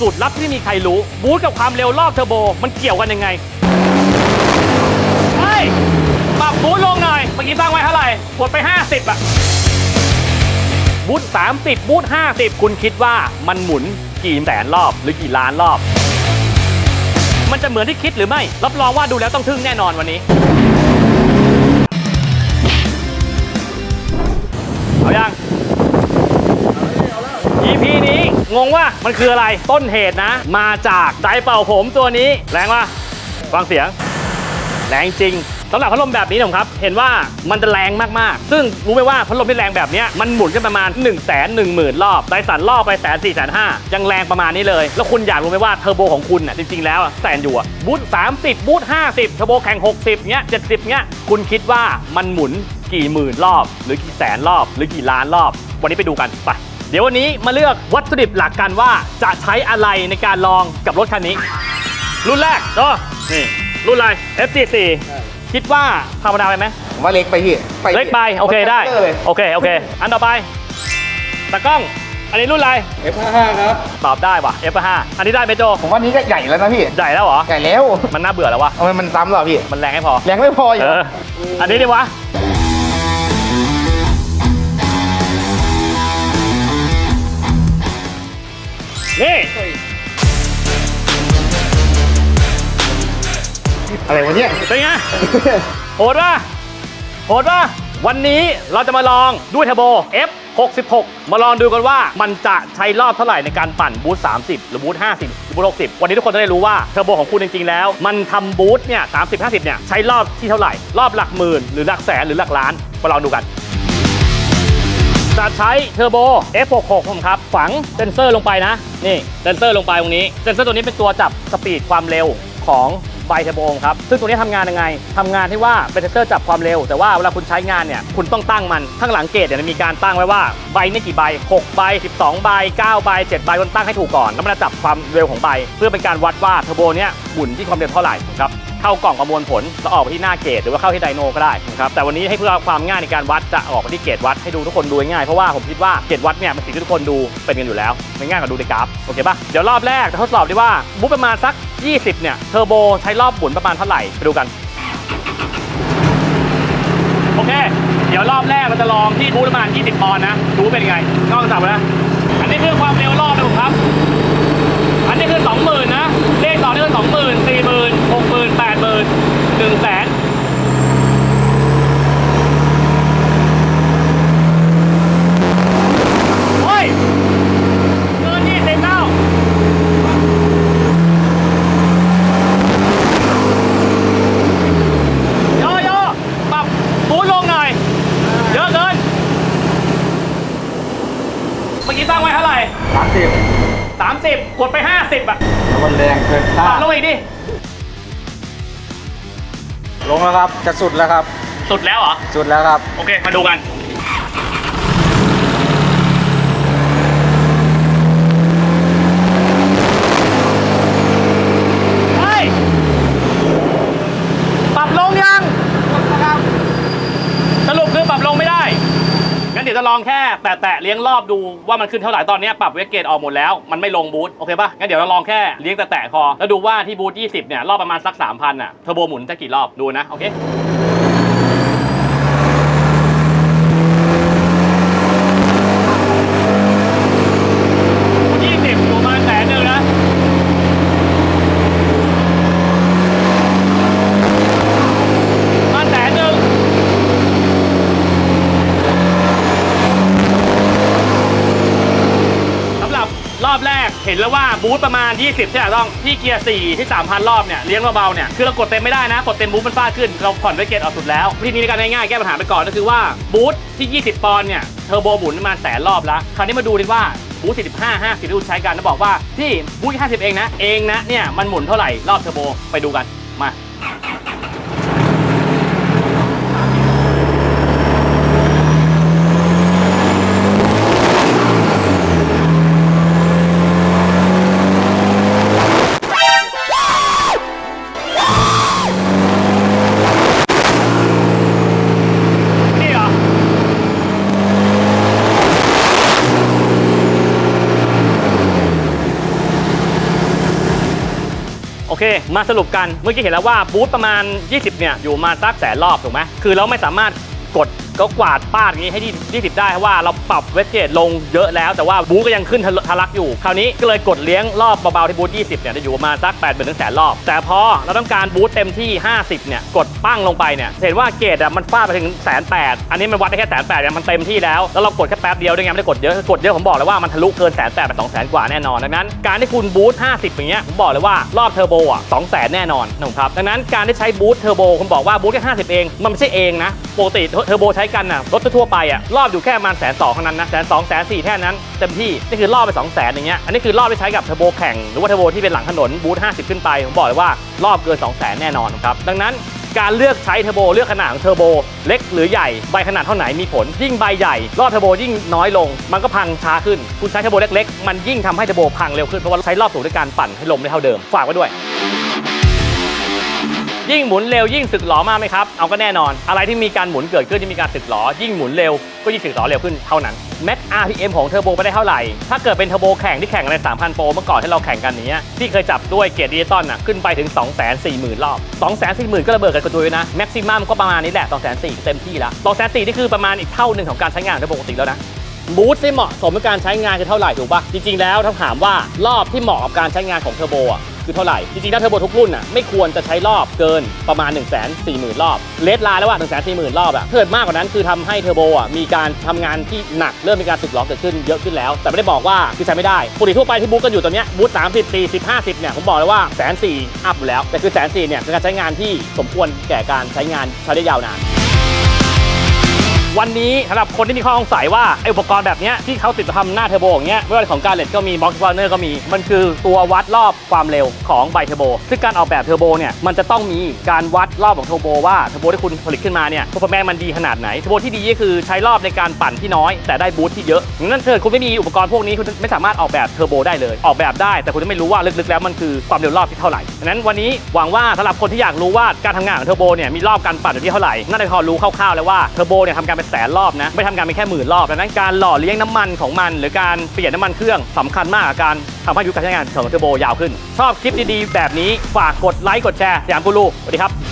สูตรลับที่ไม่มีใครรู้ บูทกับความเร็วรอบเทอร์โบ มันเกี่ยวกันยังไงเฮ้ยปรับบูทลงหน่อย เมื่อกี้ตั้งไว้เท่าไหร่กดไป 50อะบูท30 บูท50 คุณคิดว่ามันหมุนกี่แสนรอบหรือกี่ล้านรอบ มันจะเหมือนที่คิดหรือไม่ รับรองว่าดูแล้วต้องทึ่งแน่นอนวันนี้ เอายัง EP นี้ งงว่ามันคืออะไรต้นเหตุนะ มาจากไดเป่าผมตัวนี้แรงว่ะฟังเสียง แรงจริงสำหรับพัดลมแบบนี้ผมครับ เห็นว่ามันจะแรงมากๆ ซึ่งรู้ไหมว่าพัดลมที่แรงแบบนี้มันหมุนกันประมาณ 1 1 0 0 0 0 รอบ Dyson รอบไปแสนสี่แสนห้ายังแรงประมาณนี้เลย แล้วคุณอยากรู้ไหมว่าเทอร์โบของคุณน่ะจริง ๆ แล้วแสนอยู่ boost 30 boost 50 เทอร์โบแข่ง 60เงี้ย70เงี้ยคุณคิดว่ามันหมุนกี่หมื่นรอบ หรือกี่แสนรอบ หรือกี่ล้านรอบ วันนี้ไปดูกันไป เดี๋ยววันนี้มาเลือกวัตถุดิบหลักกันว่าจะใช้อะไรในการลองกับรถคันนี้ รุ่นแรกก็นี่รุ่นอะไร FG4 คิดว่าธรรมดาไปไหมผมว่าเล็กไปพี่เล็กไปโอเคได้แท็กตร์เลยโอเคโอเค อันต่อไปตากล้องอันนี้รุ่นอะไร F55 ครับ ตอบได้ว่ะ F5 อันนี้ได้ไหมโจ ผมว่านี้ก็ใหญ่แล้วนะพี่ ใหญ่แล้วเหรอ ใหญ่แล้ว มันน่าเบื่อแล้ววะเอามันมันซ้ำเหรอพี่ มันแรงให้พอ แรงไม่พออยู่เอออันนี้ดีวะ นี่อะไรวะเนี่ยเป็นไงโหดป่ะโหดป่ะวันนี้เราจะมาลองด้วยเทอร์โบ F66 มาลองดูกันว่ามันจะใช้รอบเท่าไหร่ในการปั่นบูท30 หรือ boost 50 หรือ boost 60 วันนี้ทุกคนจะได้รู้ว่าเทอร์โบของคุณจริง ๆ แล้ว มันทำ boost เนี่ย30 50 เนี่ยใช้รอบที่เท่าไหร่ รอบหลักหมื่นหรือหลักแสนหรือหลักล้าน มาลองดูกัน จะใช้เทอร์โบ F66 ผมครับ ฝังเซนเซอร์ลงไปนะ นี่เซนเซอร์ลงไปตรงนี้ เซนเซอร์ตัวนี้เป็นตัวจับ speed ความเร็วของใบเทอร์โบครับ ซึ่งตัวนี้ทำงานยังไงทำงานที่ว่าเป็นเซนเซอร์จับความเร็ว แต่ว่าเวลาคุณใช้งานเนี่ย คุณต้องตั้งมัน ข้างหลังเกจเนี่ยมีการตั้งไว้ว่าใบนี่กี่ใบ6ใบ12 ใบ 9 ใบ 7 ใบคุณตั้งให้ถูกก่อน แล้วมันจะจับความเร็วของใบ เพื่อเป็นการวัดว่าเทอร์โบเนี่ยหมุนที่ความเร็วเท่าไหร่ครับ เข้ากล่องประมวลผลแล้วออกไปที่หน้าเกตหรือว่าเข้าที่ไดโนก็ได้นะครับแต่วันนี้ให้เพื่อความง่ายในการวัดจะออกไปที่เกตวัดให้ดูทุกคนดูง่ายเพราะว่าผมคิดว่าเกตวัดเนี่ยเป็นสิ่งที่ทุกคนดูเป็นกันอยู่แล้วมันง่ายกว่าดูในกราฟโอเคปะเดี๋ยวรอบแรกจะทดสอบดีว่าบุ๊ประมาณสัก 20 เนี่ยเทอร์โบใช้รอบหมุนประมาณเท่าไหร่ไปดูกันโอเค เดี๋ยวรอบแรกเราจะลองที่บูทประมาณ 20 ปอนด์นะดูเป็นไงนอกจากนะอันนี้คือความเร็วรอบนะครับ อันนี้คือ 20,000นะเลขต่อนี่คือ20,000 40,000 1แสนโอ้ยเกิน20แล้วโยโย่ปรับบูทลงหน่อยเยอะเกินเมื่อกี้ตั้งไว้เท่าไหร่สามสิบ30กดไป50อะแล้วมันแรงเกินปต้ารับลงอีกดิ ลงแล้วครับจะสุดแล้วครับ สุดแล้วเหรอ สุดแล้วครับ โอเค มาดูกัน เฮ้ย ปรับลงยัง สรุปคือปรับลงไม่ได้ งั้นเดี๋ยว จะลองแค่แตะๆเลี้ยงรอบดูว่ามันขึ้นเท่าไหร่ตอนนี้ปรับเวกเกตออกหมดแล้วมันไม่ลงบูทโอเคป่ะงั้นเดี๋ยวเราลองแค่เลี้ยงแตะๆพอแล้วดูว่าที่บูท20เนี่ยรอบประมาณสัก3,000อะเทอร์โบหมุนจะกี่รอบดูนะโอเค ยี่สิบอยู่ประมาณแสนหนึ่งนะ ประมาณแสนหนึ่งสำหรับรอบแรกเห็นแล้วว่าบูทประมาณ 20ใช่ไหมต้องที่เกียร์4ที่ 3,000 รอบเนี่ยเลี้ยงเบาๆเนี่ยคือเรากดเต็มไม่ได้นะกดเต็มบูทมันฟาดขึ้นเราผ่อนไว้เกตออกสุดแล้ววิธีนี้ในการง่ายๆแก้ปัญหาไปก่อนก็คือว่าบูทที่ 20 ปอนด์เนี่ยเทอร์โบหมุนประมาณแสนรอบแล้วคราวนี้มาดูดีว่าบูท45 50ที่คุณใช้กันแล้วบอกว่าที่บูท50 เองนะ เองนะเนี่ยมันหมุนเท่าไหร่รอบเทอร์โบไปดูกันมา เค มาสรุปกัน เมื่อกี้เห็นแล้วว่า boost ประมาณ 20 เนี่ย อยู่มาสักแสนรอบถูกไหมคือเราไม่สามารถกด ก็กวาดป้าดอย่างนี้ให้ที่20ได้เพราะว่าเราปรับ wastegate ลงเยอะแล้ว แต่ว่าบูก็ยังขึ้นทะลักอยู่ คราวนี้ก็เลยกดเลี้ยงรอบเบาๆที่ boost 20เนี่ยจะอยู่ประมาณสัก8 0 0 0 0ถึงแสนรอบ แต่พอเราต้องการ boost เต็มที่ 50เนี่ยกดปั้งลงไปเนี่ยเห็นว่าเกจอะมันฟาดไปถึงแสนแปดอันนี้มันวัดได้แค่แสนแปดเนี่ยมันเต็มที่แล้วแล้วเรากดแค่แป๊บเดียวด้วยไงไม่ได้กดเยอะกดเยอะผมบอกเลยว่ามันทะลุเกินแสนแปดไปสองแสนกว่าแน่นอนดังนั้นการที่คุณ boost 50 อย่างเงี้ยผมบอกเลยว่ารอบเทอร์โบอะ2แสนแน่นอนนะครับดังนั้นการที่ใช้ boost เทอร์โบผมบอกว่า boost แค่50 เอง มันไม่ใช่เองนะปกติเทอร์โบใช้กันน่ะรถทั่วไปอะรอบอยู่แค่ประมาณแสนสองเท่านั้นนะแสนสองแสนสี่แค่นั้นเต็มที่นี่คือรอบไป2 0 0แสนอย่างเงี้ยอันนี้คือรอบไปใช้กับเทอร์โบแข่งหรือว่าเทอร์โบที่เป็นหลังถนน boost 50 ขึ้นไปผมบอกเลยว่ารอบเกิน 2 0 0แสนแน่นอนครับดังนั้นการเลือกใช้เทอร์โบเลือกขนาดของเทอร์โบเล็กหรือใหญ่ใบขนาดเท่าไหนมีผล ยิ่งใบใหญ่ รอบเทอร์โบยิ่งน้อยลง มันก็พังช้าขึ้น คุณใช้เทอร์โบเล็กๆ มันยิ่งทำให้เทอร์โบพังเร็วขึ้นเพราะว่าใช้รอบสูงในการปั่นให้ลมได้เท่าเดิมฝากไว้ด้วย ยิ่งหมุนเร็วยิ่งสึกหรอมากไหมครับ เอาก็แน่นอน อะไรที่มีการหมุนเกิดขึ้นที่มีการสึกหรอ ยิ่งหมุนเร็วก็ยิ่งสึกหรอเร็วขึ้นเท่านั้น Max RPM ของเทอร์โบไปได้เท่าไหร่ ถ้าเกิดเป็นเทอร์โบแข่งที่แข่งใน 3,000 Pro เมื่อก่อนที่เราแข่งกันอย่างเนี้ยที่เคยจับด้วยเกียร์ดิจิตอลน่ะขึ้นไปถึง 240,000 รอบ 240,000 ก็ระเบิดกันกระจุยนะ maximum ก็ประมาณนี้แหละ240,000เต็มที่แล้ว240,000นี่คือประมาณอีกเท่าหนึ่งของการใช้งานโดยปกติแล้วนะ boost ที่เหมาะสมกับการใช้งานคือเท่าไหร่ถูกปะจริงๆแล้วถ้าถามว่ารอบที่เหมาะกับการใช้งานของเทอร์โบอะ คือเท่าไหร่ จริงๆแล้วเทอร์โบทุกรุ่นอะไม่ควรจะใช้รอบเกินประมาณ 1 4 0 0 0 0 รอบ redline แล้วว่า 1 4 0 0 0 0 รอบอะเกิดมากกว่านั้นคือทำให้เทอร์โบอะมีการทำงานที่หนักเริ่มมีการสึกหรอเกิดขึ้นเยอะขึ้นแล้ว แต่ไม่ได้บอกว่าคือใช้ไม่ได้ปกติทั่วไปที่ boost กันอยู่ตอนเนี้ย boost 30 40 50เนี่ยผมบอกเลยว่าแสนสี่อัพแล้วแต่คือแสนสี่เนี่ยเป็นการใช้งานที่สมควรแก่การใช้งานใช้ได้ยาวนาน วันนี้สำหรับคนที่มีข้อสงสัยว่าไออุปกรณ์แบบนี้ที่เขาติดทำหน้าเทอร์โบอย่างเงี้ยไม่ว่าของ Garrett ก็มี BorgWarner ก็มี มันคือตัววัดรอบความเร็วของใบเทอร์โบซึ่งการออกแบบเทอร์โบเนี่ยมันจะต้องมีการวัดรอบของเทอร์โบว่าเทอร์โบที่คุณผลิตขึ้นมาเนี่ย performance มันดีขนาดไหนเทอร์โบที่ดีก็คือใช้รอบในการปั่นที่น้อยแต่ได้ boost ที่เยอะงั้นถ้าเกิดคุณไม่มีอุปกรณ์พวกนี้คุณไม่สามารถออกแบบเทอร์โบได้เลย ออกแบบได้ แต่คุณจะไม่รู้ว่าลึกๆ แล้วมันคือความเร็วรอบที่เท่าไหร่ดังนั้นวันนี้หวังว่าสำหรับคนที่อยากรู้ว่าการทำงานของเทอร์โบเนี่ยมีรอบการปั่นอยู่ที่เท่าไหร่น่าจะพอรู้คร่าวๆแล้วว่าเทอร์โบเนี่ยทำการเป็นแสนรอบนะไม่ทำการเป็นแค่หมื่นรอบดังนั้นการหล่อเลี้ยงน้ำมันของมัน หรือการเปลี่ยนน้ำมันเครื่องสำคัญมากกับการทำให้อายุการใช้งานของเทอร์โบยาวขึ้น ชอบคลิปดีๆแบบนี้ฝากกดไลค์กดแชร์สยามกูรูสวัสดีครับ